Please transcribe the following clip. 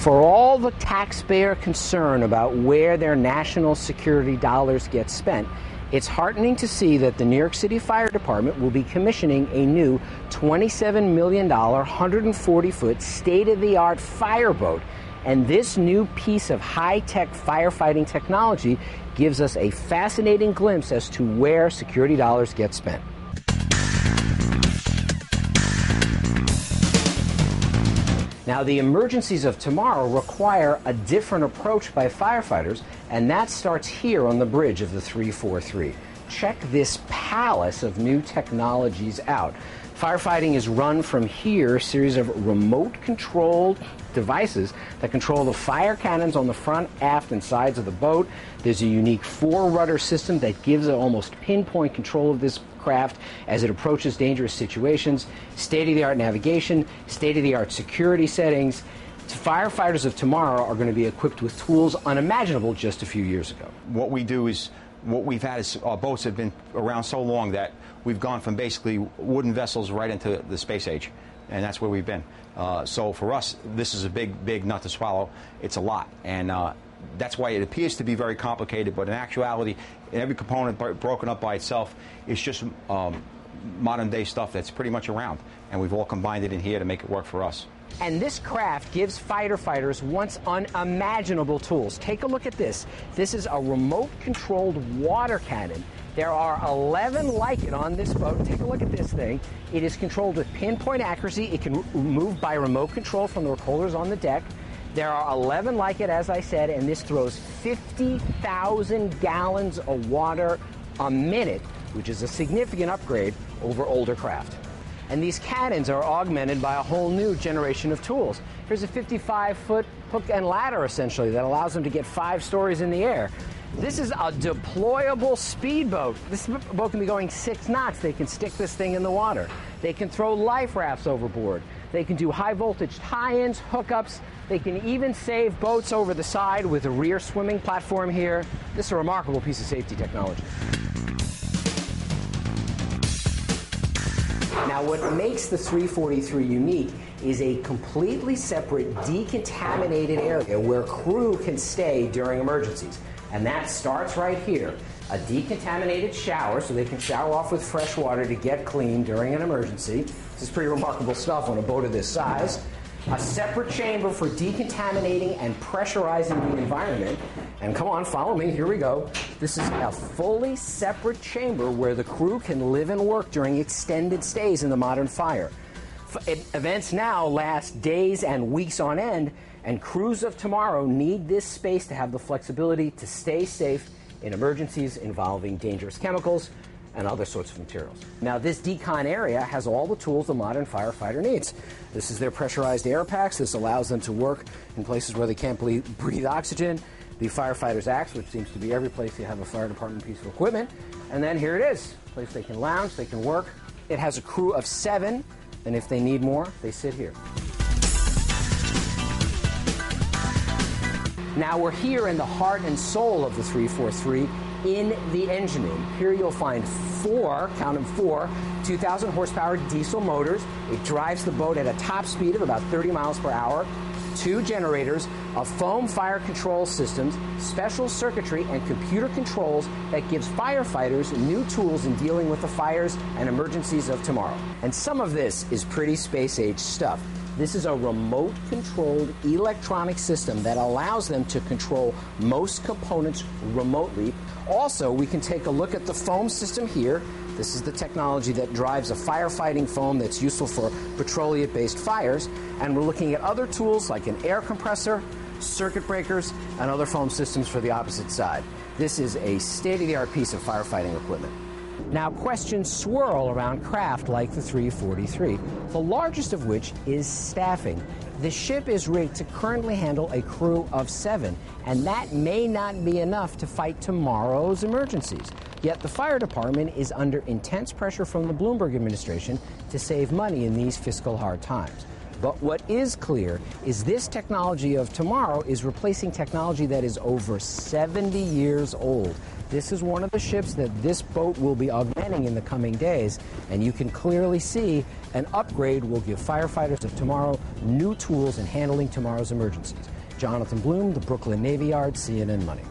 For all the taxpayer concern about where their national security dollars get spent, it's heartening to see that the New York City Fire Department will be commissioning a new $27 million, 140 foot state of the art fireboat. And this new piece of high tech firefighting technology gives us a fascinating glimpse as to where security dollars get spent. Now, the emergencies of tomorrow require a different approach by firefighters, and that starts here on the bridge of the 343. Check this palace of new technologies out. Firefighting is run from here, a series of remote controlled devices that control the fire cannons on the front, aft, and sides of the boat. There's a unique four rudder system that gives it almost pinpoint control of this craft as it approaches dangerous situations, state of the art navigation, state of the art security settings. Firefighters of tomorrow are going to be equipped with tools unimaginable just a few years ago. What we do is what we've had is our boats have been around so long that we've gone from basically wooden vessels right into the space age, and that's where we've been. Uh, so for us, this is a big, big nut to swallow. It's a lot, and uh, that's why it appears to be very complicated. But in actuality, every component broken up by itself is just um, modern day stuff that's pretty much around, and we've all combined it in here to make it work for us. And this craft gives fighter fighters once unimaginable tools. Take a look at this. This is a remote controlled water cannon. There are 11 like it on this boat. Take a look at this thing. It is controlled with pinpoint accuracy. It can move by remote control from the recorders on the deck. There are 11 like it, as I said, and this throws 50,000 gallons of water a minute, which is a significant upgrade over older craft. And these cannons are augmented by a whole new generation of tools. Here's a 55 foot hook and ladder, essentially, that allows them to get five stories in the air. This is a deployable speedboat. This boat can be going six knots. They can stick this thing in the water. They can throw life rafts overboard. They can do high voltage tie ins, hookups. They can even save boats over the side with a rear swimming platform here. This is a remarkable piece of safety technology. Now, what makes the 343 unique is a completely separate decontaminated area where crew can stay during emergencies. And that starts right here. A decontaminated shower, so they can shower off with fresh water to get clean during an emergency. This is pretty remarkable stuff on a boat of this size a separate chamber for decontaminating and pressurizing the environment. And come on, follow me. Here we go. This is a fully separate chamber where the crew can live and work during extended stays in the modern fire. Events now last days and weeks on end, and crews of tomorrow need this space to have the flexibility to stay safe in emergencies involving dangerous chemicals, and other sorts of materials. Now, this decon area has all the tools a modern firefighter needs. This is their pressurized air packs. This allows them to work in places where they can't breathe oxygen. The firefighter's axe, which seems to be every place you have a fire department piece of equipment. And then here it is, a place they can lounge, they can work. It has a crew of seven, and if they need more, they sit here. Now we're here in the heart and soul of the 343 in the engine room. Here you'll find four, count them four, 2,000 horsepower diesel motors. It drives the boat at a top speed of about 30 miles per hour. Two generators, a foam fire control systems, special circuitry, and computer controls that gives firefighters new tools in dealing with the fires and emergencies of tomorrow. And some of this is pretty space age stuff. This is a remote controlled electronic system that allows them to control most components remotely. Also, we can take a look at the foam system here. This is the technology that drives a firefighting foam that's useful for petroleum based fires. And we're looking at other tools like an air compressor, circuit breakers, and other foam systems for the opposite side. This is a state of the art piece of firefighting equipment. Now, questions swirl around craft like the 343, the largest of which is staffing. The ship is rigged to currently handle a crew of seven, and that may not be enough to fight tomorrow's emergencies. Yet the fire department is under intense pressure from the Bloomberg administration to save money in these fiscal hard times. But what is clear is this technology of tomorrow is replacing technology that is over 70 years old. This is one of the ships that this boat will be augmenting in the coming days, and you can clearly see an upgrade will give firefighters of tomorrow new tools in handling tomorrow's emergencies. Jonathan Bloom, the Brooklyn Navy Yard, CNN Money.